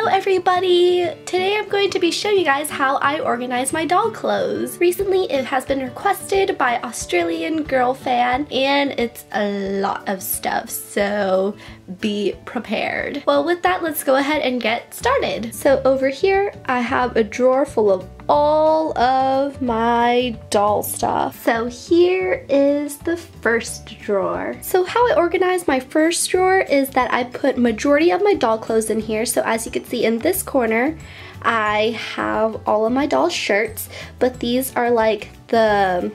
Hello everybody! Today I'm going to be showing you guys how I organize my doll clothes. Recently it has been requested by Australian girl fan and it's a lot of stuff so be prepared. Well with that let's go ahead and get started. So over here I have a drawer full of all of my doll stuff. So here is the first drawer. So how I organize my first drawer is that I put majority of my doll clothes in here. So as you can see in this corner, I have all of my doll shirts, but these are like the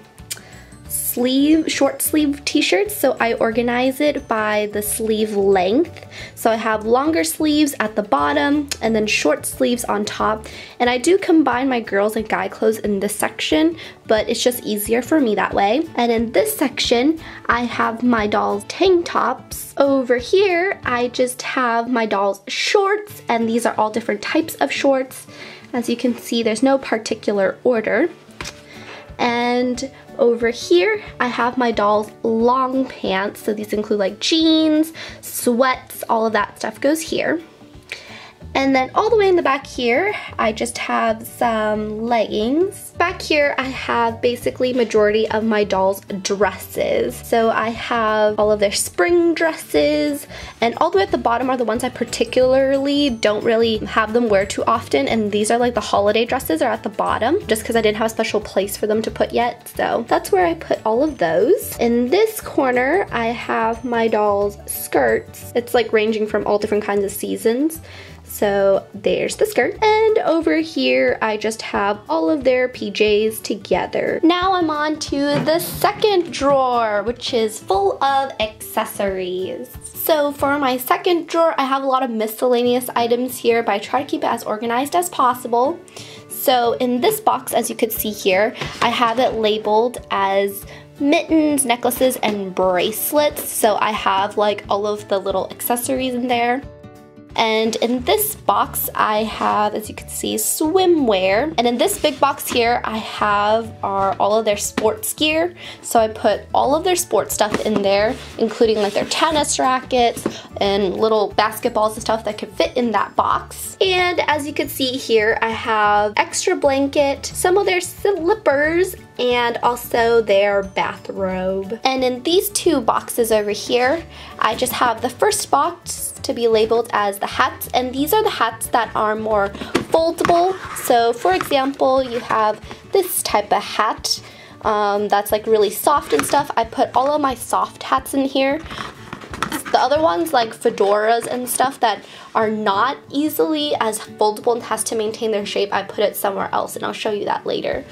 sleeve, short sleeve t-shirts, so I organize it by the sleeve length. So I have longer sleeves at the bottom and then short sleeves on top. And I do combine my girls and guy clothes in this section, but it's just easier for me that way. And in this section, I have my dolls tank tops. Over here, I just have my dolls shorts, and these are all different types of shorts. As you can see, there's no particular order. And over here, I have my doll's long pants. So these include like jeans, sweats, all of that stuff goes here. And then all the way in the back here, I just have some leggings. Back here, I have basically majority of my doll's dresses. So I have all of their spring dresses, and all the way at the bottom are the ones I particularly don't really have them wear too often, and these are like the holiday dresses are at the bottom, just because I didn't have a special place for them to put yet. So that's where I put all of those. In this corner, I have my doll's skirts. It's like ranging from all different kinds of seasons. So there's the skirt. And over here, I just have all of their PJs together. Now I'm on to the second drawer, which is full of accessories. So for my second drawer, I have a lot of miscellaneous items here, but I try to keep it as organized as possible. So in this box, as you could see here, I have it labeled as mittens, necklaces, and bracelets. So I have like all of the little accessories in there. And in this box, I have, as you can see, swimwear. And in this big box here, I have all of their sports gear. So I put all of their sports stuff in there, including like their tennis rackets and little basketballs and stuff that could fit in that box. And as you can see here, I have extra blanket, some of their slippers, and also their bathrobe. And in these two boxes over here, I just have the first box to be labeled as the hats and these are the hats that are more foldable. So for example, you have this type of hat um, that's like really soft and stuff. I put all of my soft hats in here. The other ones like fedoras and stuff that are not easily as foldable and has to maintain their shape, I put it somewhere else and I'll show you that later.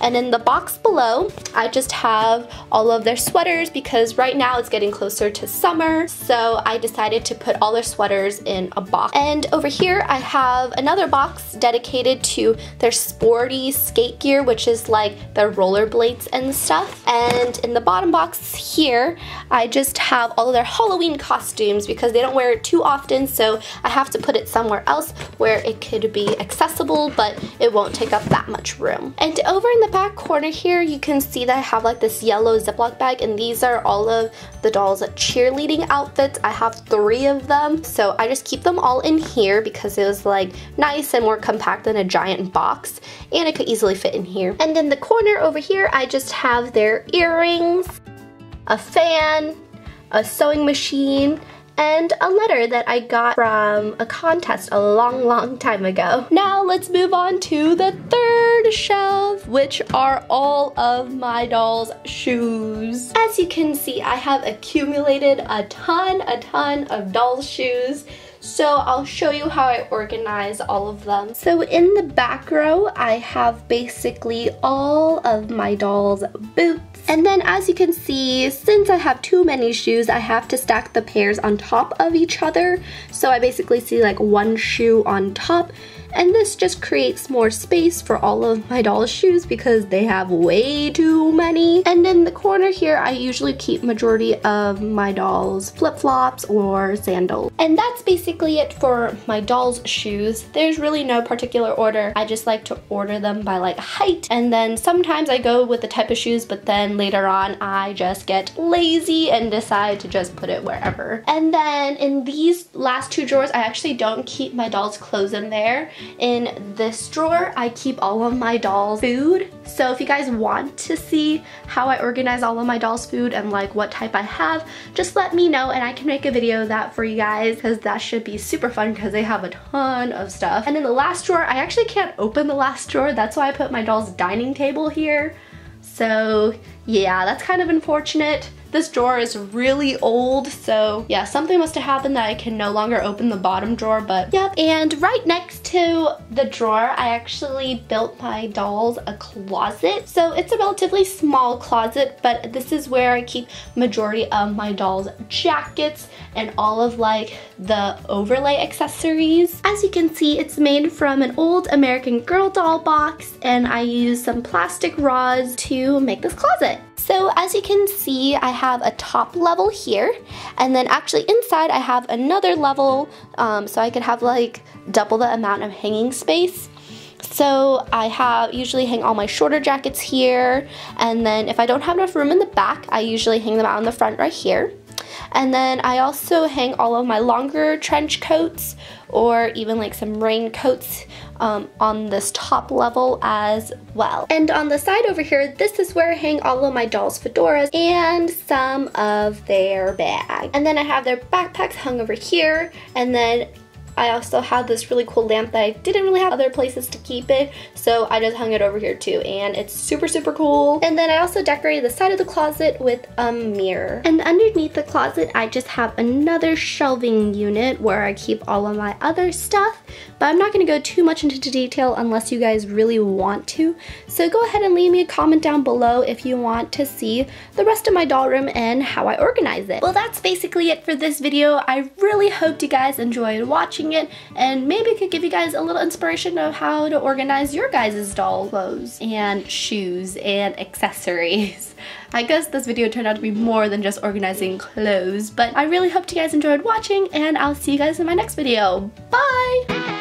And in the box below, I just have all of their sweaters because right now it's getting closer to summer. So I decided to put all their sweaters in a box. And over here, I have another box dedicated to their sporty skate gear, which is like their rollerblades and stuff. And in the bottom box here, I just have all of their Halloween costumes because they don't wear it too often. So I have to put it somewhere else where it could be accessible, but it won't take up that much room. And over in the back corner here, you can see that I have like this yellow Ziploc bag and these are all of the dolls' cheerleading outfits. I have three of them. So I just keep them all in here because it was like nice and more compact than a giant box and it could easily fit in here. And in the corner over here, I just have their earrings, a fan, a sewing machine, and a letter that I got from a contest a long, long time ago. Now let's move on to the third shelf, which are all of my doll's shoes. As you can see, I have accumulated a ton, a ton of doll's shoes. So I'll show you how I organize all of them. So in the back row, I have basically all of my doll's boots, and then as you can see, since I have too many shoes, I have to stack the pairs on top of each other. So I basically see like one shoe on top And this just creates more space for all of my doll's shoes because they have way too many. And in the corner here, I usually keep majority of my doll's flip-flops or sandals. And that's basically it for my doll's shoes. There's really no particular order. I just like to order them by like height. And then sometimes I go with the type of shoes, but then later on I just get lazy and decide to just put it wherever. And then in these last two drawers, I actually don't keep my doll's clothes in there. In this drawer, I keep all of my doll's food. So if you guys want to see how I organize all of my doll's food and like what type I have, just let me know and I can make a video of that for you guys because that should be super fun because they have a ton of stuff. And in the last drawer, I actually can't open the last drawer. That's why I put my doll's dining table here. So yeah, that's kind of unfortunate. This drawer is really old, so yeah, something must have happened that I can no longer open the bottom drawer, but yep. And right next to the drawer, I actually built my dolls a closet. So it's a relatively small closet, but this is where I keep majority of my dolls' jackets and all of like the overlay accessories. As you can see, it's made from an old American Girl doll box, and I use some plastic rods to make this closet. So as you can see, I have a top level here, and then actually inside I have another level, um, so I could have like double the amount of hanging space. So I have usually hang all my shorter jackets here, and then if I don't have enough room in the back, I usually hang them out in the front right here. And then I also hang all of my longer trench coats or even like some raincoats um, on this top level as well. And on the side over here, this is where I hang all of my dolls' fedoras and some of their bags. And then I have their backpacks hung over here and then I also have this really cool lamp that I didn't really have other places to keep it, so I just hung it over here too, and it's super, super cool. And then I also decorated the side of the closet with a mirror. And underneath the closet, I just have another shelving unit where I keep all of my other stuff, but I'm not gonna go too much into detail unless you guys really want to. So go ahead and leave me a comment down below if you want to see the rest of my doll room and how I organize it. Well, that's basically it for this video. I really hope you guys enjoyed watching it and maybe could give you guys a little inspiration of how to organize your guys' doll clothes and shoes and accessories. I guess this video turned out to be more than just organizing clothes, but I really hope you guys enjoyed watching and I'll see you guys in my next video. Bye!